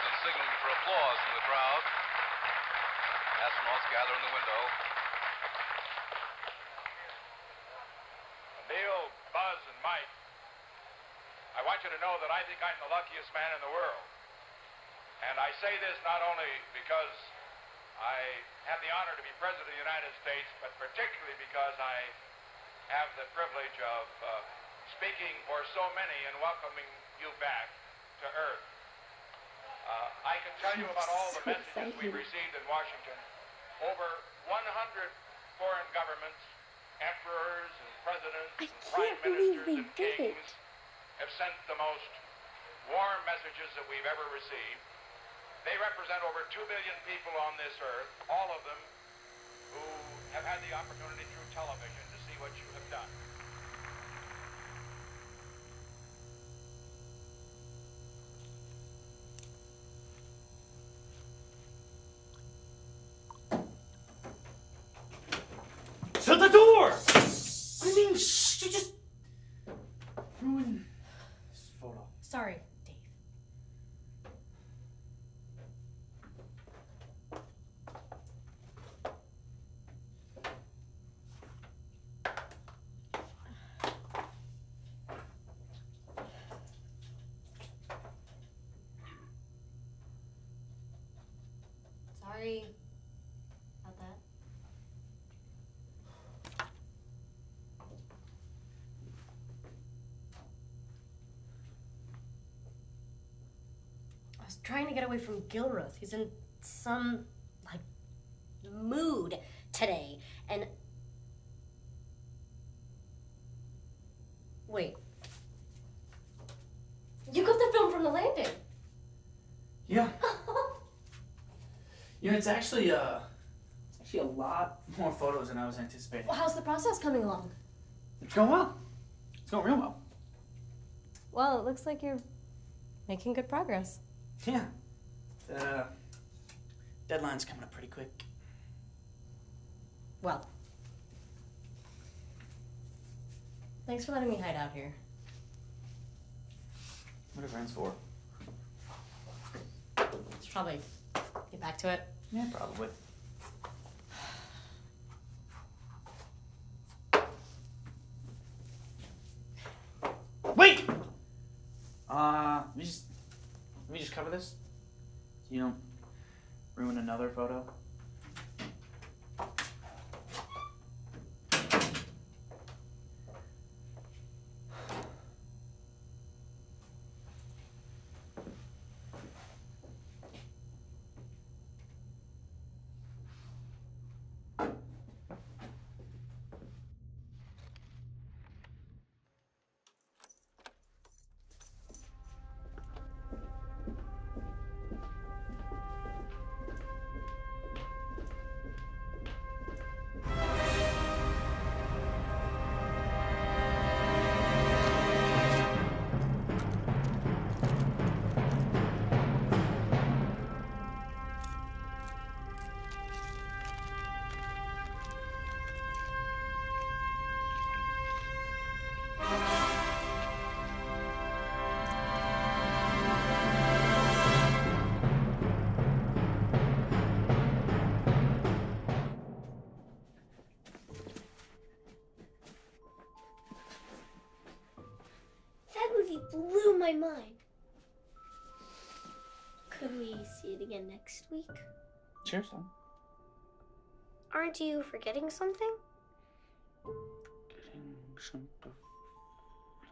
President signaling for applause from the crowd. Astronauts gather in the window. Neil, Buzz, and Mike, I want you to know that I think I'm the luckiest man in the world. And I say this not only because I have the honor to be President of the United States, but particularly because I have the privilege of uh, speaking for so many and welcoming you back to Earth. Uh, I can tell you about all the messages we've received in Washington. Over 100 foreign governments, emperors and presidents I and prime ministers and kings have sent the most warm messages that we've ever received. They represent over 2 million people on this earth, all of them who have had the opportunity through television to see what you have done. The door! What do you mean? she just ruined this photo. Sorry about that. I was trying to get away from Gilruth. He's in some like mood today, and wait, you got the film from the landing. Yeah. You know, it's actually uh, it's actually a lot more photos than I was anticipating. Well, how's the process coming along? It's going well. It's going real well. Well, it looks like you're making good progress. Yeah. The uh, deadline's coming up pretty quick. Well, thanks for letting me hide out here. What are friends for? Should probably get back to it. Yeah, probably. Wait! Uh, let me just let me just cover this. So you don't ruin another photo. Again next week? Sure, son. Aren't you forgetting something?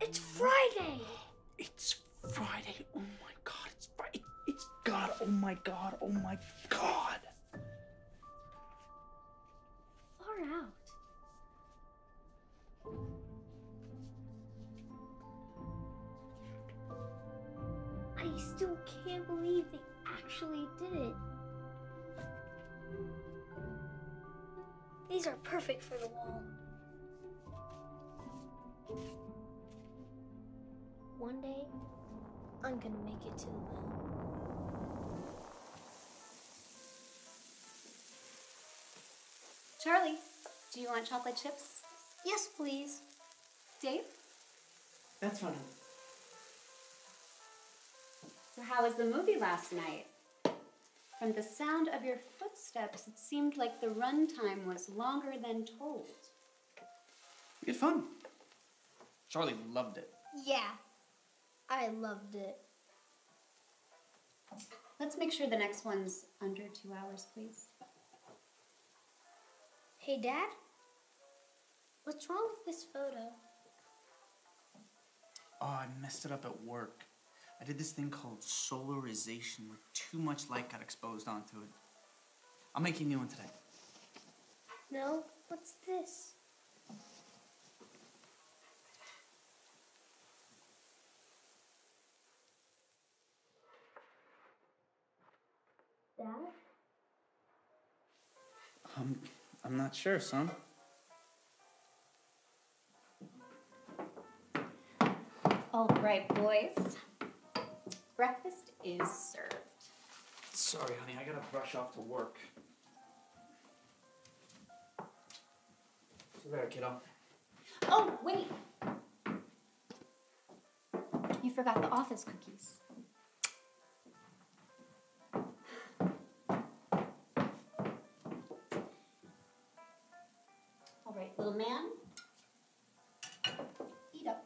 It's Friday! It's Friday. Oh my god, it's Friday. It's God. Oh my god. Oh my god. Far out. I still can't believe they actually did it. These are perfect for the wall. One day, I'm gonna make it to the moon. Charlie, do you want chocolate chips? Yes, please. Dave? That's funny. So, how was the movie last night? From the sound of your footsteps, it seemed like the runtime was longer than told. We had fun. Charlie loved it. Yeah, I loved it. Let's make sure the next one's under two hours, please. Hey, Dad? What's wrong with this photo? Oh, I messed it up at work. I did this thing called solarization where too much light got exposed onto it. I'll make you a new one today. No? What's this? Dad? Um, I'm not sure, son. All right, boys. Breakfast is served. Sorry, honey, I gotta brush off to work. See you later, kiddo. Oh, wait! You forgot the office cookies. All right, little man. Eat up.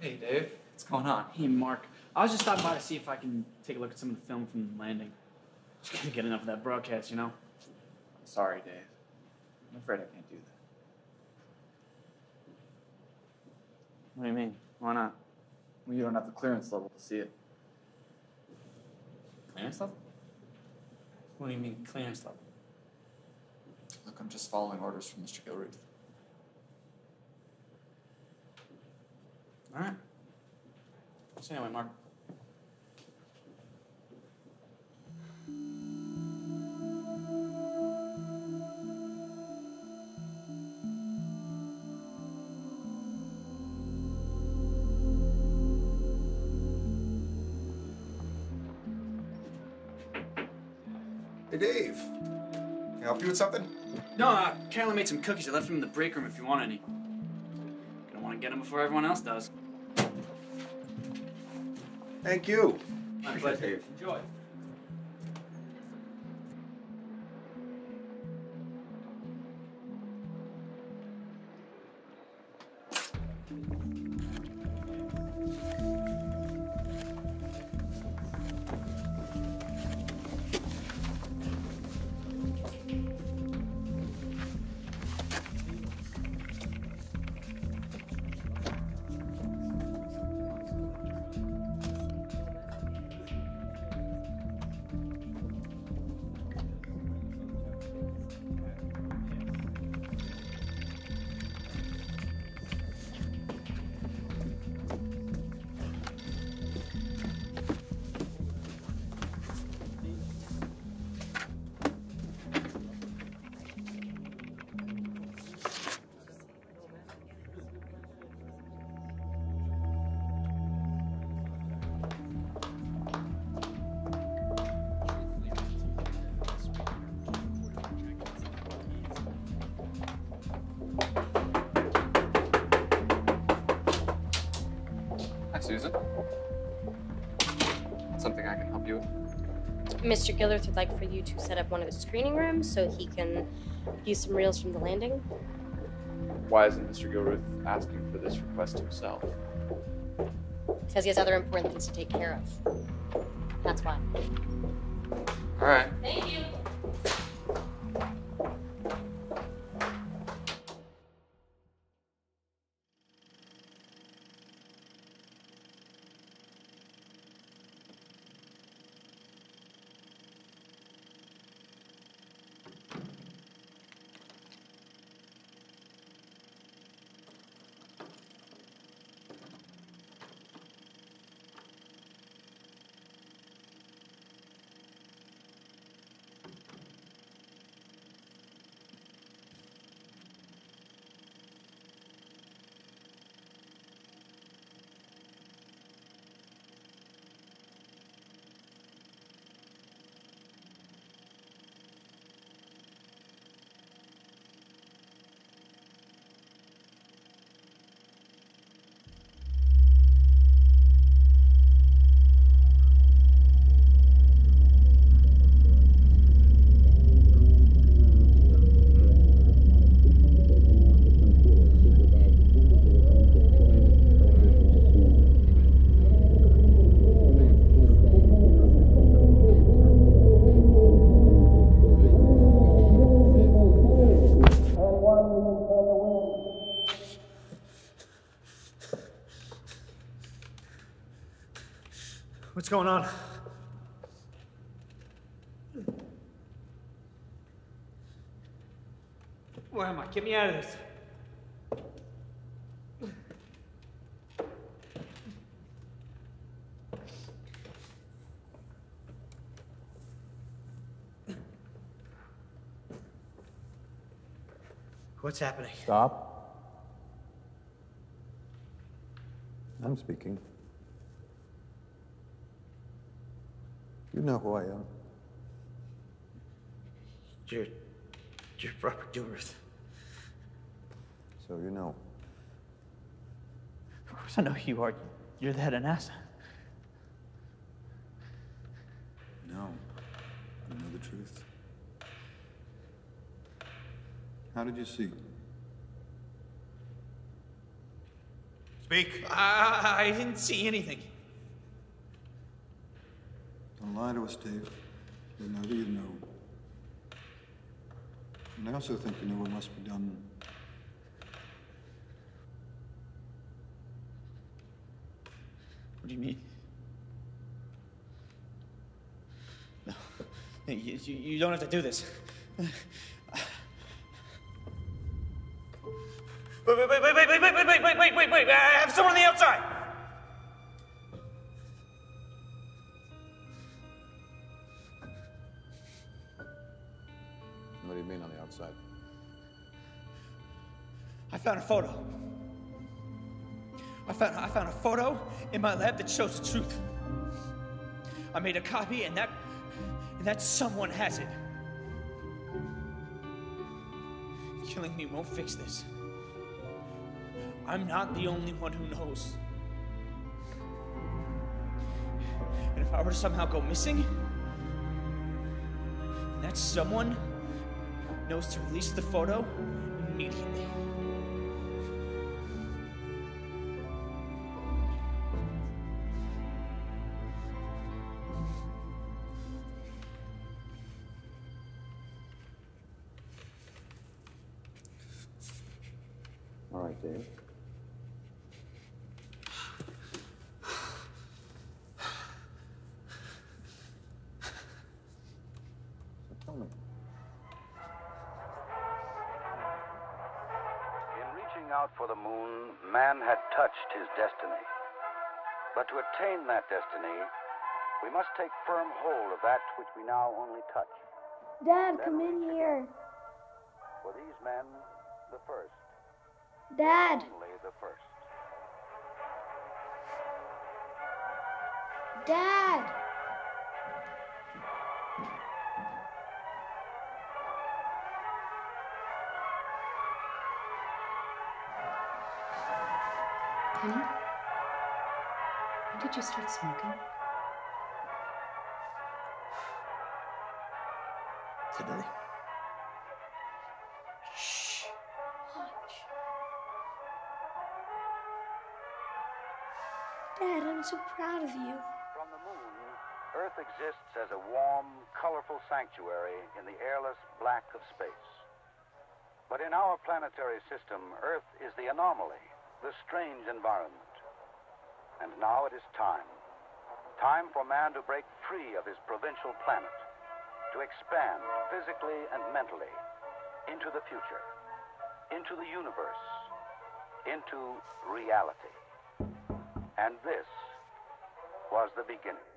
Hey, Dave. What's going on? Hey, Mark. I was just stopping by to see if I can take a look at some of the film from the landing. Just can't get enough of that broadcast, you know? I'm sorry, Dave. I'm afraid I can't do that. What do you mean? Why not? Well, you don't have the clearance level to see it. Clearance level? What do you mean, clearance level? Look, I'm just following orders from Mr. Gilruth. All right. So anyway, Mark. Hey, Dave. Can I help you with something? No, uh, Carolyn made some cookies. I left them in the break room if you want any. Gonna want to get them before everyone else does. Thank you. My Appreciate pleasure. it, Dave. Enjoy. Hi, Susan. Something I can help you with? Mr. Gilruth would like for you to set up one of the screening rooms so he can use some reels from the landing. why isn't Mr. Gilruth asking for this request himself? Because he has other important things to take care of. That's why. All right. Thank you. What's going on? Where am I? Get me out of this. What's happening? Stop. I'm speaking. You know who I am. You're. You're Robert Gilruth. So you know. Of course I know who you are. You're the head of NASA. No. I know the truth. How did you see? Speak. I, I didn't see anything. Don't lie to us, Dave. You know that you know. And I also think you know what must be done. What do you mean? No. You, you, you don't have to do this. Wait, wait, wait, wait, wait, wait, wait, wait, wait, wait, wait, wait, wait. I have someone on the outside. Found a photo. I found I found a photo in my lab that shows the truth. I made a copy and that and that someone has it. Killing me won't fix this. I'm not the only one who knows. And if I were to somehow go missing, that someone knows to release the photo immediately. All right, Dave. So tell me. In reaching out for the moon, man had touched his destiny. But to attain that destiny, we must take firm hold of that which we now only touch. Dad, come in here. For these men, the first, Dad, only. Dad. Penny? When did you start smoking? Dad, I'm so proud of you. From the moon, Earth exists as a warm, colorful sanctuary in the airless black of space. But in our planetary system, Earth is the anomaly, the strange environment. And now it is time. Time for man to break free of his provincial planet, to expand physically and mentally into the future, into the universe, into reality. And this was the beginning.